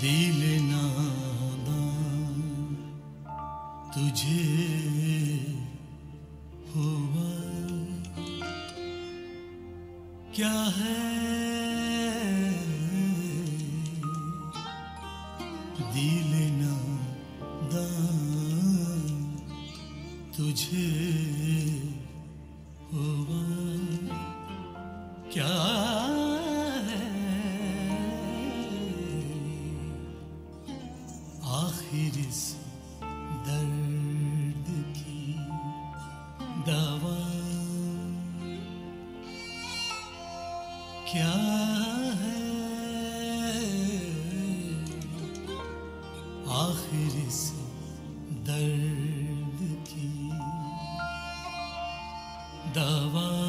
दिल नादान तुझे हुआ। क्या है? दिल नादान तुझे हुआ। क्या दवा। क्या है? आखिर इस दर्द की दवा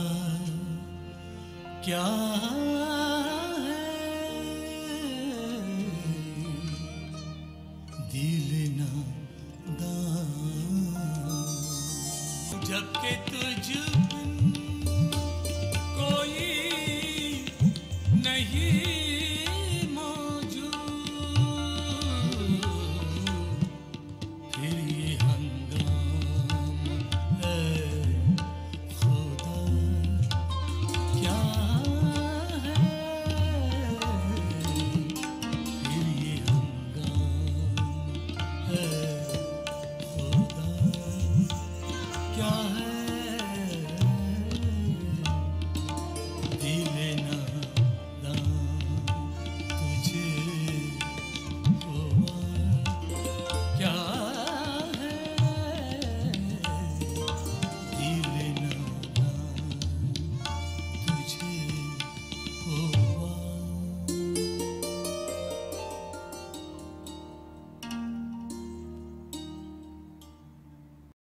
क्या है? नहीं